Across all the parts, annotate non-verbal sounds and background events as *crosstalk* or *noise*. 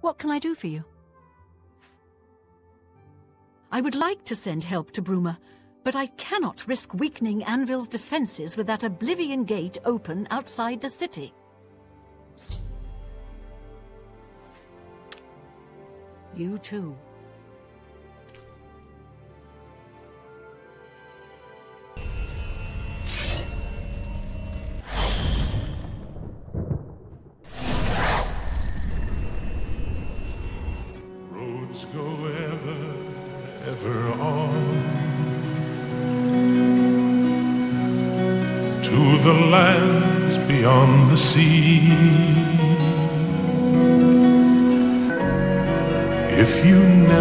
What can I do for you? I would like to send help to Bruma, but I cannot risk weakening Anvil's defenses with that Oblivion Gate open outside the city. You too.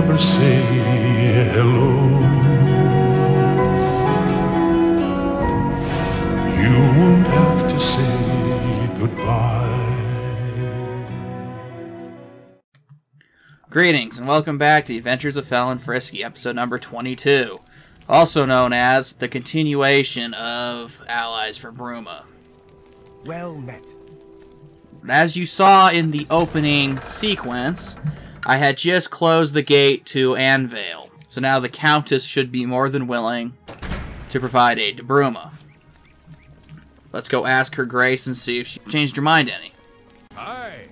Never say hello, you won't have to say goodbye. Greetings and welcome back to the Adventures of Felon Friskie, episode number 22, also known as the continuation of Allies for Bruma. Well met. As you saw in the opening sequence, I had just closed the gate to Anvil, so now the Countess should be more than willing to provide aid to Bruma. Let's go ask her grace and see if she changed her mind any. Aye.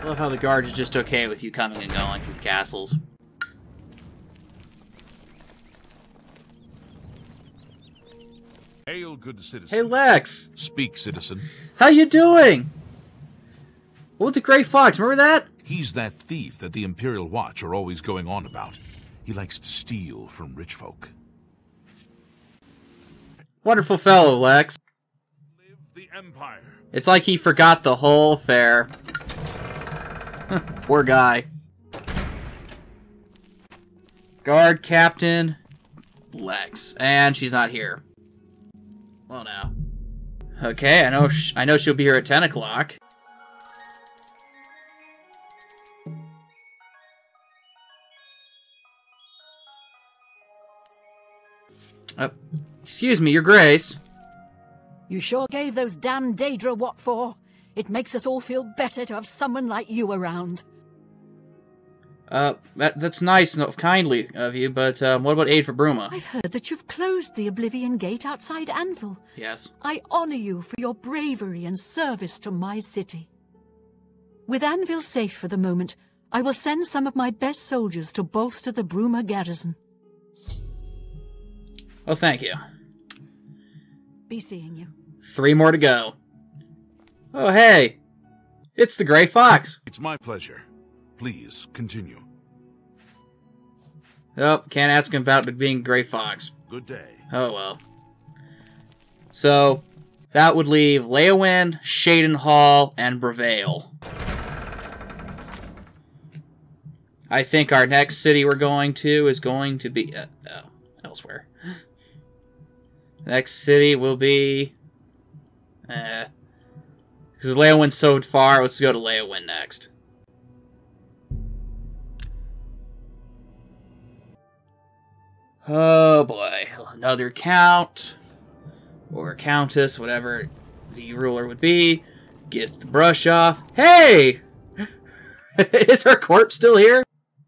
I love how the guards are just okay with you coming and going through castles. Hail, good citizen. Hey Lex, Speak, citizen. how you doing? What with the Grey Fox? Remember that? He's that thief that the Imperial Watch are always going on about. He likes to steal from rich folk. Wonderful fellow, Lex. It's like he forgot the whole affair. *laughs* Poor guy. Guard Captain Lex, and she's not here. Well, now. Okay, I know. I know she'll be here at ten o'clock. Uh, excuse me, Your Grace. You sure gave those damn Daedra what for? It makes us all feel better to have someone like you around. Uh, that, that's nice and kindly of you, but um, what about aid for Bruma? I've heard that you've closed the Oblivion Gate outside Anvil. Yes. I honor you for your bravery and service to my city. With Anvil safe for the moment, I will send some of my best soldiers to bolster the Bruma garrison. Oh, thank you. Be seeing you. Three more to go. Oh, hey! It's the Grey Fox! It's my pleasure. Please continue. Oh, can't ask him about being Grey Fox. Good day. Oh, well. So, that would leave Leyawiin, Shaden Hall, and Bravil. I think our next city we're going to is going to be... Uh, oh, Elsweyr. Next city will be... Uh... Because Leyawiin's so far, let's go to Leyawiin next. Oh boy, another count or countess, whatever the ruler would be. Get the brush off. Hey, *laughs* is her corpse still here?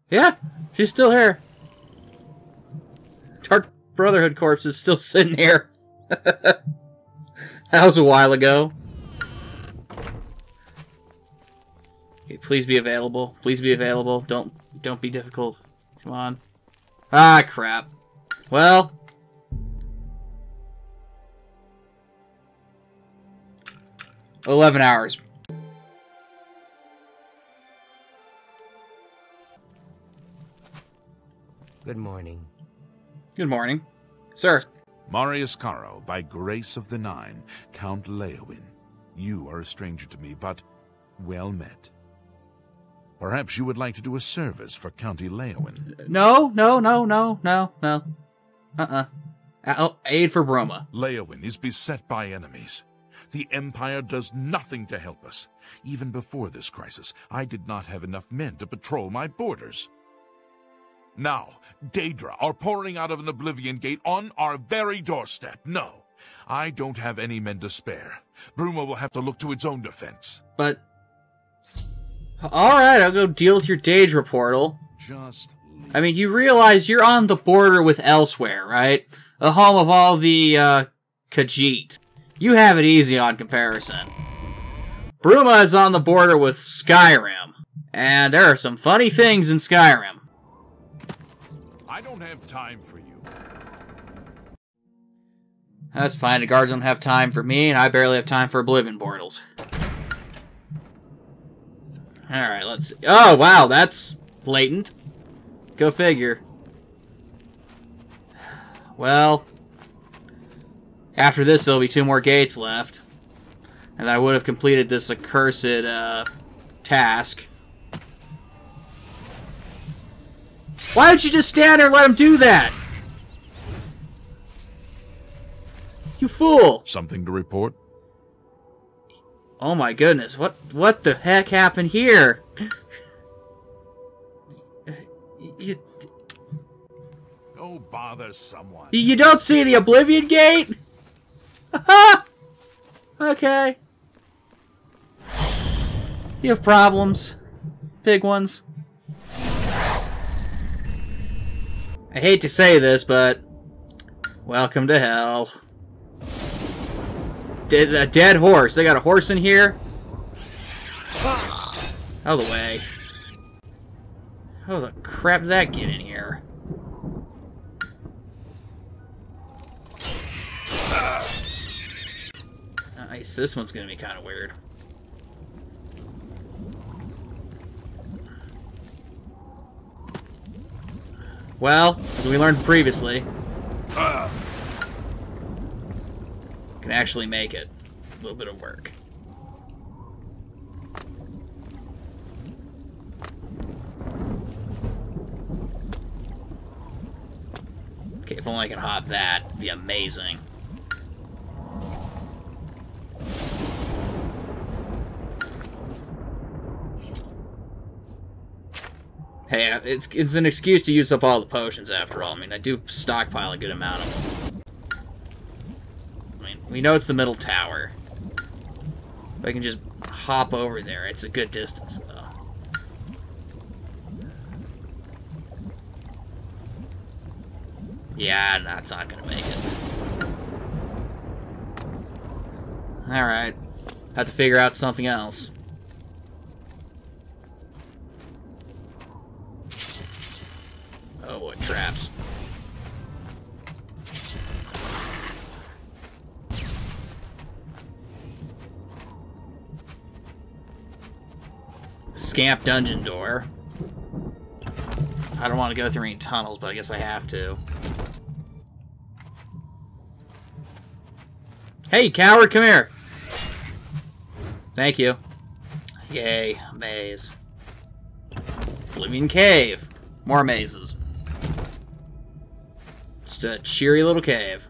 Yeah, she's still here. Dark Brotherhood corpse is still *laughs* sitting here. that was a while ago. Okay, please be available. Please be available. Don't don't be difficult. Come on. Ah, crap. Well. Eleven hours. Good morning. Good morning. Sir. Marius Caro, by grace of the Nine, Count Leyawiin. You are a stranger to me, but well met. Perhaps you would like to do a service for County Leyawiin. No, no, no, no, no, no. Uh-uh. Uh, oh, aid for Bruma. Leyawiin is beset by enemies. The Empire does nothing to help us. Even before this crisis, I did not have enough men to patrol my borders. Now, Daedra are pouring out of an Oblivion Gate on our very doorstep. No, I don't have any men to spare. Bruma will have to look to its own defense. But Alright, I'll go deal with your Daedra portal. Just. I mean, you realize you're on the border with Elsweyr, right? The home of all the, uh, Khajiit. You have it easy on comparison. Bruma is on the border with Skyrim. And there are some funny things in Skyrim. I don't have time for you. That's fine, the guards don't have time for me, and I barely have time for Oblivion portals. Alright, let's see. Oh, wow, that's blatant. Go figure. Well, after this, there'll be two more gates left. And I would have completed this accursed uh, task. Why don't you just stand there and let him do that? You fool! Something to report? Oh my goodness, what what the heck happened here? You, Oh, bother someone. you don't see the Oblivion Gate? *laughs* okay. You have problems. Big ones. I hate to say this, but welcome to hell. Dead, a dead horse. They got a horse in here. Out of the way. How the crap did that get in here? Uh, nice. This one's gonna be kind of weird. Well, as we learned previously, can actually make it. A little bit of work. Okay, if only I can hop that, it'd be amazing. Hey, it's it's an excuse to use up all the potions after all. I mean, I do stockpile a good amount of them. I mean, we know it's the middle tower. If I can just hop over there, it's a good distance, though. Yeah, it's not gonna make it. Alright. Have to figure out something else. Scamp dungeon door. I don't want to go through any tunnels, but I guess I have to. Hey, coward, come here! Thank you. Yay, maze. Living cave. More mazes. Just a cheery little cave.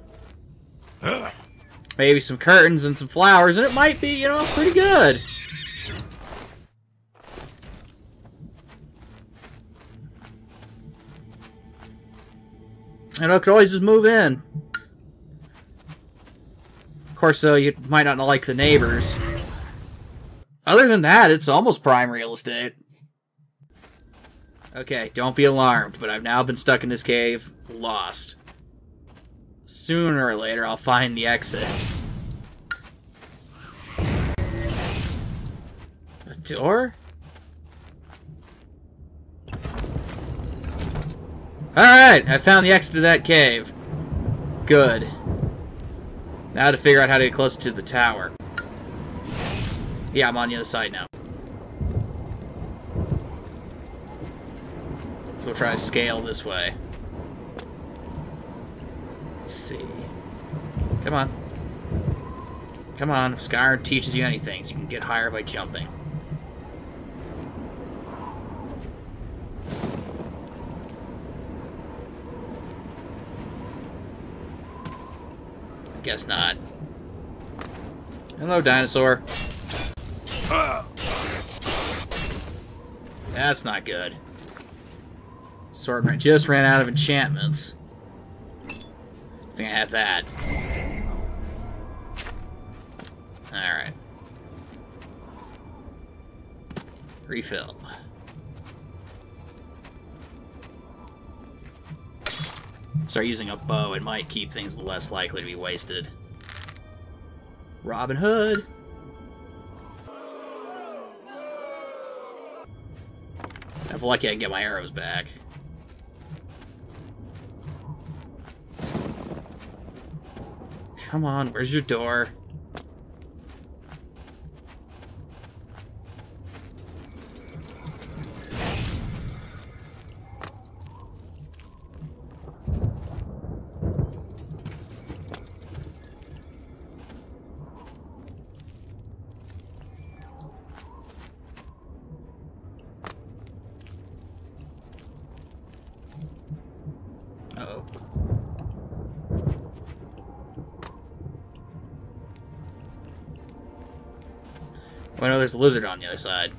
Maybe some curtains and some flowers, and it might be, you know, pretty good. And I could always just move in. Of course, though, you might not like the neighbors. Other than that, it's almost prime real estate. Okay, don't be alarmed, but I've now been stuck in this cave, lost. Sooner or later, I'll find the exit. A door? Alright, I found the exit to that cave. Good. Now to figure out how to get close to the tower. Yeah, I'm on the other side now. So we'll try to scale this way. Let's see. Come on. Come on, if Skyrim teaches you anything, so you can get higher by jumping. Guess not. Hello, dinosaur. That's not good. Sword ran just ran out of enchantments. I think I have that. Alright. Refill. Start using a bow, it might keep things less likely to be wasted. Robin Hood! If lucky, I can get my arrows back. Come on, where's your door? Uh-oh. Oh, I know there's a lizard on the other side.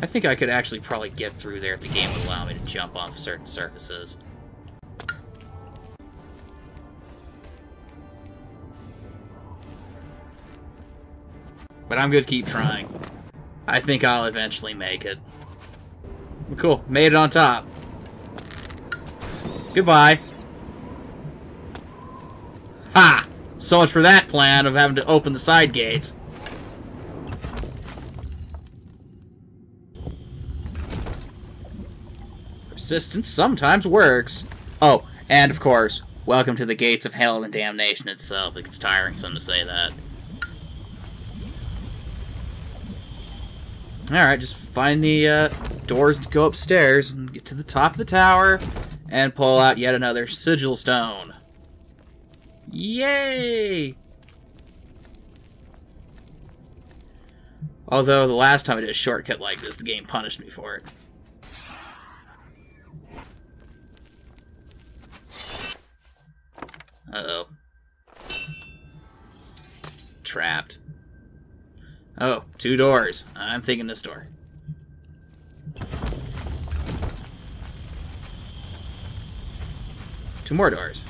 I think I could actually probably get through there if the game would allow me to jump off certain surfaces. But I'm gonna keep trying. I think I'll eventually make it. Cool, made it on top. Goodbye. Ha! So much for that plan of having to open the side gates. Persistence sometimes works. Oh, and of course, welcome to the gates of hell and damnation itself. It gets tiring some to say that. Alright, just find the uh, doors to go upstairs and get to the top of the tower and pull out yet another sigil stone. Yay! Although the last time I did a shortcut like this, the game punished me for it. Uh-oh. Trapped. Oh, two doors. I'm thinking this door. Two more doors.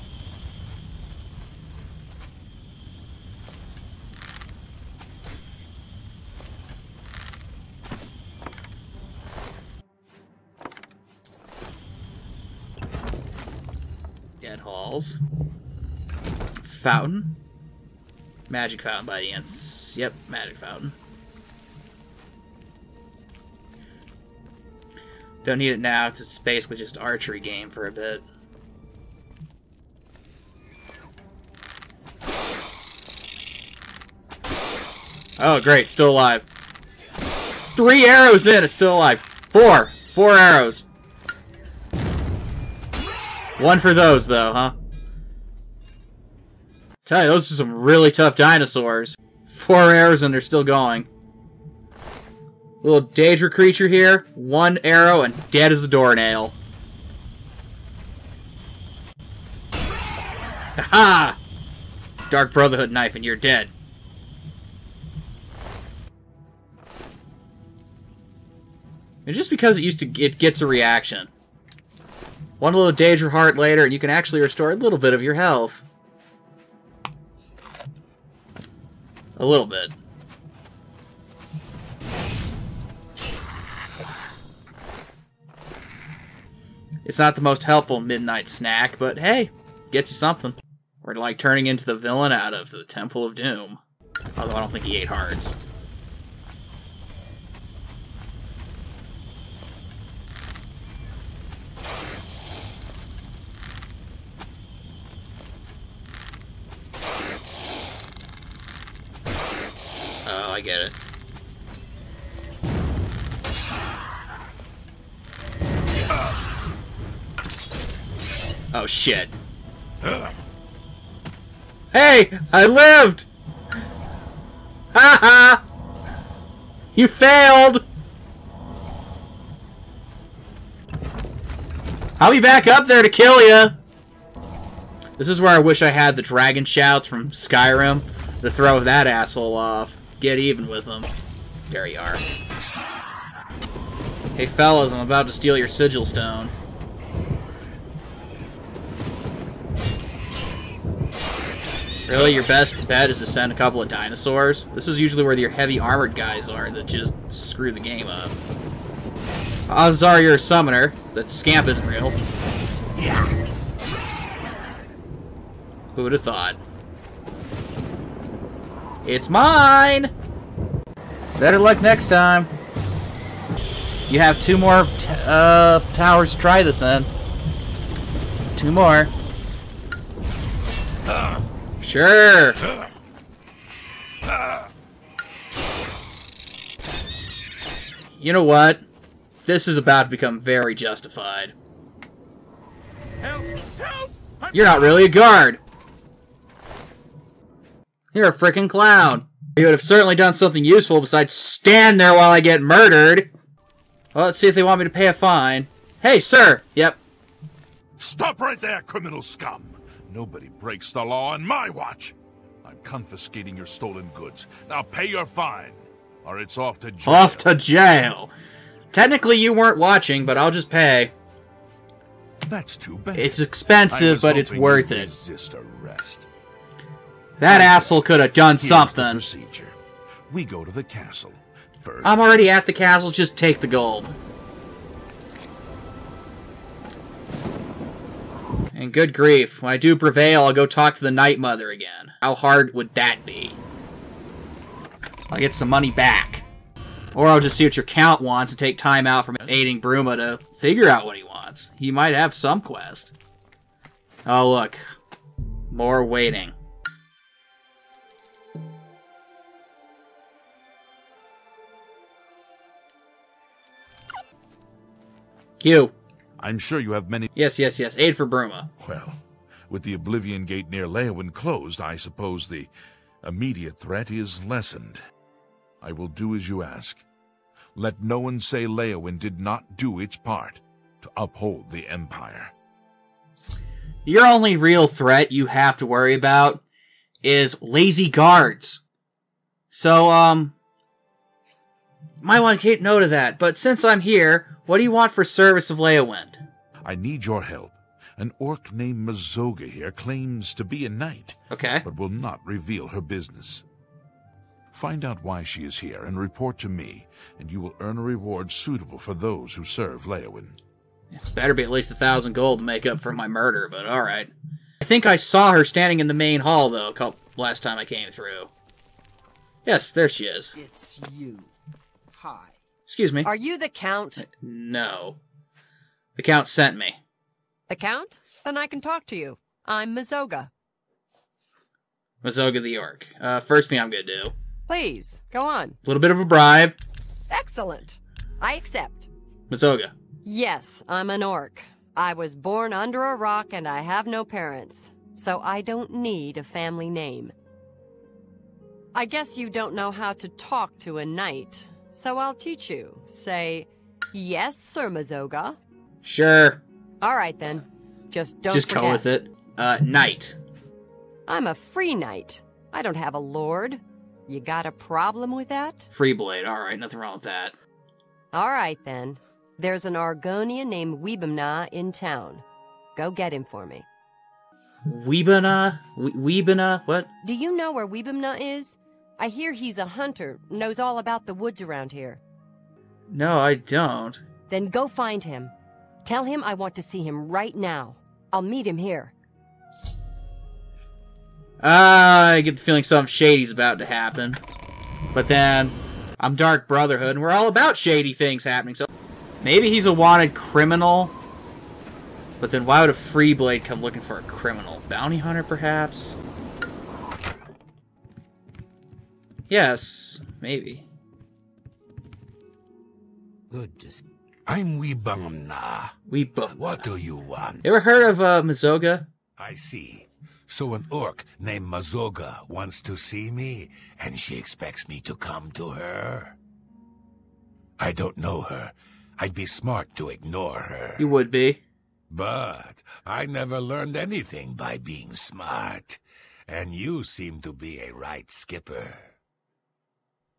Dead halls. Fountain. Magic fountain by the end. Yep, magic fountain. Don't need it now because it's basically just archery game for a bit. Oh, great, still alive. Three arrows in, it's still alive. Four. Four arrows. One for those, though, huh? Tell you, those are some really tough dinosaurs. Four arrows and they're still going. Little Daedra creature here. One arrow and dead as a doornail. Ha! Dark Brotherhood knife and you're dead. And just because it used to, it gets a reaction. One little danger heart later, and you can actually restore a little bit of your health. A little bit. It's not the most helpful midnight snack, but hey, gets you something. Or like turning into the villain out of the Temple of Doom. Although I don't think he ate hearts. Oh, I get it. Oh shit. Hey! I lived! Ha ha! You failed! I'll be back up there to kill you! This is where I wish I had the dragon shouts from Skyrim to throw that asshole off. Get even with them. There you are. Hey fellas, I'm about to steal your sigil stone. Really, your best bet is to send a couple of dinosaurs? This is usually where your heavy armored guys are that just screw the game up. Odds are you're a summoner. That scamp isn't real. Who would have thought? It's mine! Better luck next time. You have two more t uh, towers to try this in. Two more. Sure. You know what? This is about to become very justified. Help! Help! You're not really a guard. You're a freaking clown. You would have certainly done something useful besides stand there while I get murdered. Well, let's see if they want me to pay a fine. Hey, sir. Yep. Stop right there, criminal scum! Nobody breaks the law on my watch. I'm confiscating your stolen goods. Now pay your fine, or it's off to jail. Off to jail. Technically, you weren't watching, but I'll just pay. That's too bad. It's expensive, but it's worth it. Resist arrest. That asshole could have done Here's something. procedure. We go to the castle first. I'm already at the castle, just take the gold. And good grief, when I do prevail, I'll go talk to the Night Mother again. How hard would that be? I'll get some money back. Or I'll just see what your count wants and take time out from aiding Bruma to figure out what he wants. He might have some quest. Oh, look. More waiting. You. I'm sure you have many. Yes, yes, yes. Aid for Bruma. Well, with the Oblivion Gate near Leyawiin closed, I suppose the immediate threat is lessened. I will do as you ask. Let no one say Leyawiin did not do its part to uphold the Empire. Your only real threat you have to worry about is lazy guards. So, um, might want to take note of that. But since I'm here, what do you want for service of Leyawiin? I need your help. An orc named Mazoga here claims to be a knight, Okay. but will not reveal her business. Find out why she is here and report to me, and you will earn a reward suitable for those who serve Leyawiin. Better be at least a thousand gold to make up for my murder, but alright. I think I saw her standing in the main hall, though, last time I came through. Yes, there she is. It's you. Hi. Excuse me. Are you the Count? No. The Count sent me. The Count? Then I can talk to you. I'm Mazoga. Mazoga the Orc. Uh, first thing I'm gonna do. Please, go on. A little bit of a bribe. Excellent. I accept. Mazoga. Yes, I'm an orc. I was born under a rock and I have no parents, so I don't need a family name. I guess you don't know how to talk to a knight, so I'll teach you. Say, yes, Sir Mazoga. Sure. All right then. Just don't Just forget. go with it. Uh, Knight. I'm a free knight. I don't have a lord. You got a problem with that? Free Blade. Alright, nothing wrong with that. All right then. There's an Argonian named Weebamna in town. Go get him for me. Weebana? We- Weebana? What? Do you know where Weebamna is? I hear he's a hunter, knows all about the woods around here. No, I don't. Then go find him. Tell him I want to see him right now. I'll meet him here. Ah, I get the feeling something shady's about to happen. But then, I'm Dark Brotherhood, and we're all about shady things happening, so... Maybe he's a wanted criminal? But then why would a Freeblade come looking for a criminal? Bounty hunter, perhaps? Yes, maybe. Good to see. I'm Weebamna. We. What do you want? Ever heard of, uh, Mazoga? I see. So an orc named Mazoga wants to see me, and she expects me to come to her. I don't know her. I'd be smart to ignore her. You would be. But I never learned anything by being smart, and you seem to be a right skipper.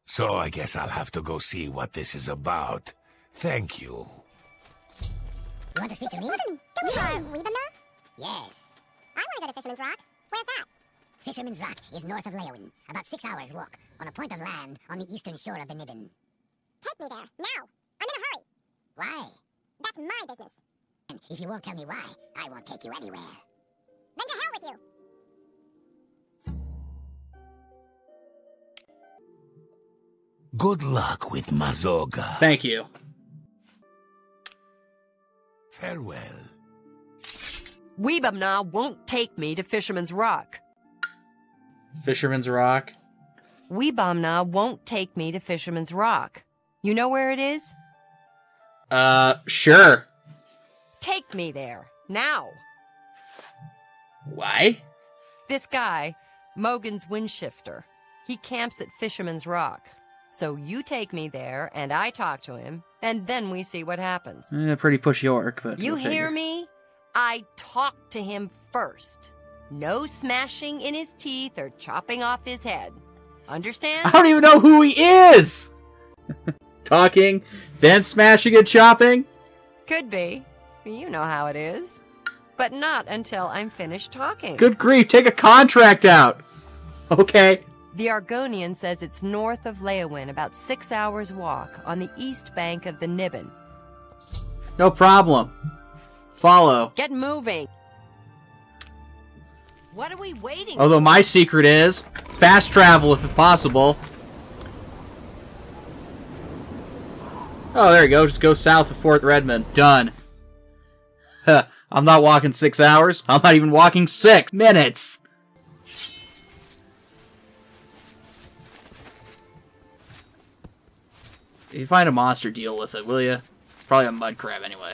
So I guess I'll have to go see what this is about. Thank you. You want to speak to me? You are Weebana? Yes. I want to go to Fisherman's Rock. Where's that? Fisherman's Rock is north of Leyawiin, about six hours' walk, on a point of land on the eastern shore of the Niben. Take me there, now. I'm in a hurry. Why? That's my business. And if you won't tell me why, I won't take you anywhere. Then to hell with you. Good luck with Mazoga. Thank you. Farewell. Weebamna won't take me to Fisherman's Rock. Fisherman's Rock. Weebamna won't take me to Fisherman's Rock. You know where it is? Uh, sure. Take me there, now. Why? This guy, Mogens Windshifter, he camps at Fisherman's Rock. So you take me there, and I talk to him, and then we see what happens. Eh, pretty pushy orc, but You we'll hear me? I talk to him first. No smashing in his teeth or chopping off his head. Understand? I don't even know who he is. *laughs* Talking, then smashing and chopping. Could be. You know how it is. But not until I'm finished talking. Good grief! Take a contract out. Okay. The Argonian says it's north of Leyawiin, about six hours' walk, on the east bank of the Niben. No problem. Follow. Get moving! What are we waiting Although my secret is fast travel if possible. Oh, there you go. Just go south of Fort Redman. Done. *laughs* I'm not walking six hours. I'm not even walking six minutes. If you find a monster, deal with it, will you? Probably a mud crab anyway.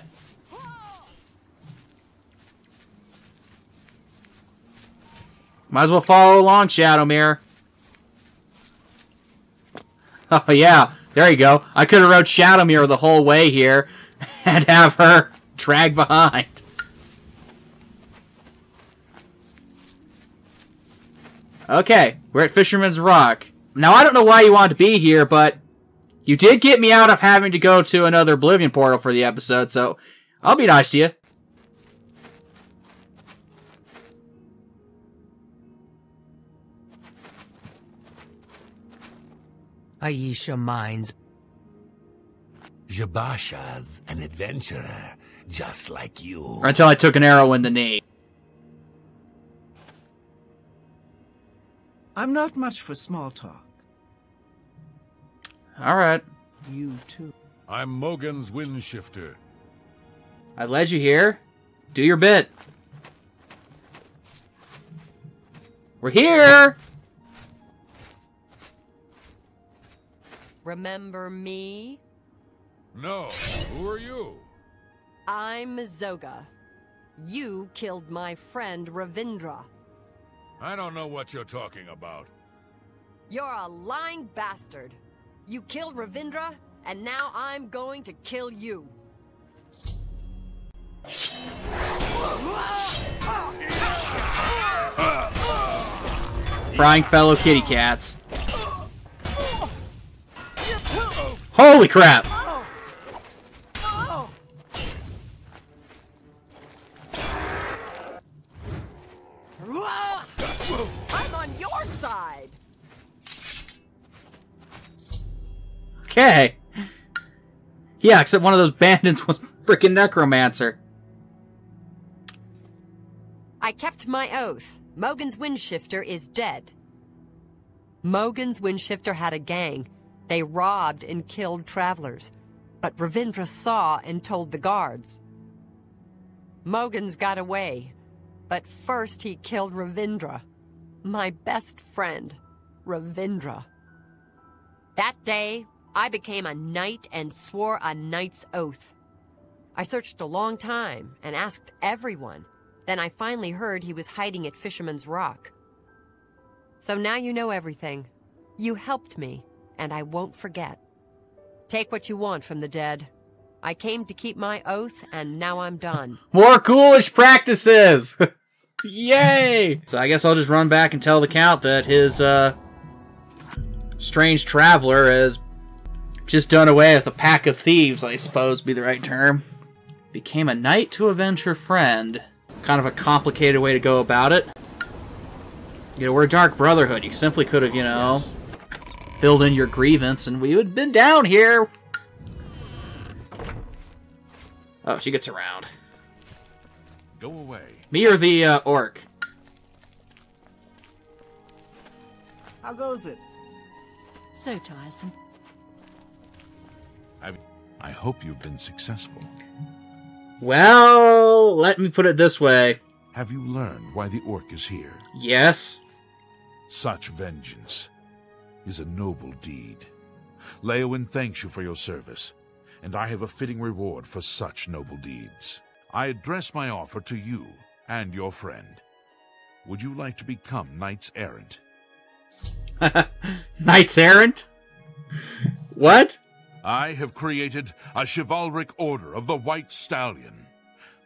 Might as well follow along, Shadowmere. *laughs* Oh, yeah. There you go. I could have rode Shadowmere the whole way here *laughs* and have her drag behind. Okay, we're at Fisherman's Rock. Now, I don't know why you wanted to be here, but you did get me out of having to go to another Oblivion portal for the episode, so I'll be nice to you. Aisha Mines. Jabasha's an adventurer, just like you. Until I took an arrow in the knee. I'm not much for small talk. Alright. You too. I'm Mogens Windshifter. I led you here. Do your bit. We're here! Remember me? No, who are you? I'm Zoga. You killed my friend Ravindra. I don't know what you're talking about. You're a lying bastard. You killed Ravindra, and now I'm going to kill you. Frying fellow kitty cats. Holy crap! Okay. Yeah, except one of those *laughs* bandits was freaking Necromancer. I kept my oath. Mogens Windshifter is dead. Mogens Windshifter had a gang. They robbed and killed travelers. But Ravindra saw and told the guards. Mogens got away. But first he killed Ravindra. My best friend, Ravindra. That day, I became a knight and swore a knight's oath. I searched a long time and asked everyone. Then I finally heard he was hiding at Fisherman's Rock. So now you know everything. You helped me, and I won't forget. Take what you want from the dead. I came to keep my oath, and now I'm done. *laughs* More ghoulish practices! *laughs* Yay! So I guess I'll just run back and tell the Count that his, uh, strange traveler has just done away with a pack of thieves, I suppose be the right term. Became a knight to avenge her friend. Kind of a complicated way to go about it. You know, we're a Dark Brotherhood. You simply could have, you know, filled in your grievance and we would have been down here. Oh, she gets around. Go away. Me or the uh, orc? How goes it? So tiresome. I hope you've been successful. Well, let me put it this way. Have you learned why the orc is here? Yes. Such vengeance is a noble deed. Leyawiin thanks you for your service, and I have a fitting reward for such noble deeds. I address my offer to you and your friend. Would you like to become knights errant? *laughs* Knights errant? What? I have created a chivalric order of the White Stallion.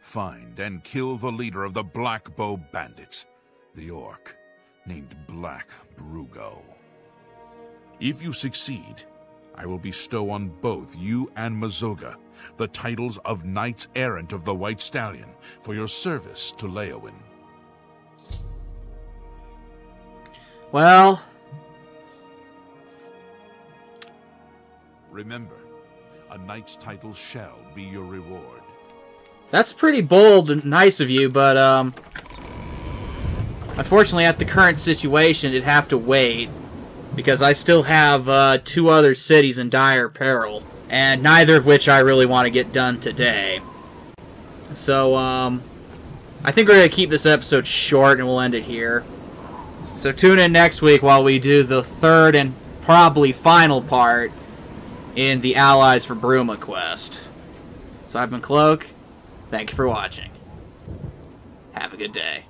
Find and kill the leader of the Black Bow Bandits, the orc, named Black Brugo. If you succeed, I will bestow on both you and Mazoga the titles of Knights Errant of the White Stallion for your service to Leyawiin. Well, Remember, a knight's title shall be your reward. that's pretty bold and nice of you, but, um... Unfortunately, at the current situation, it'd have to wait. Because I still have, uh, two other cities in dire peril. And neither of which I really want to get done today. So, um... I think we're going to keep this episode short and we'll end it here. So tune in next week while we do the third and probably final part in the Allies for Bruma quest. So I've been Cloak. Thank you for watching. Have a good day.